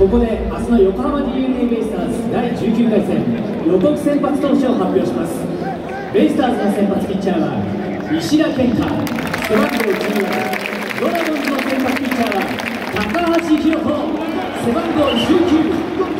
ここで明日の横浜 d n a ベイスターズ第19回戦予告先発投手を発表します。ベイスターズの先発ピッチャーは石田健太背番号12はドラゴンズの先発ピッチャーは高橋宏斗背番号19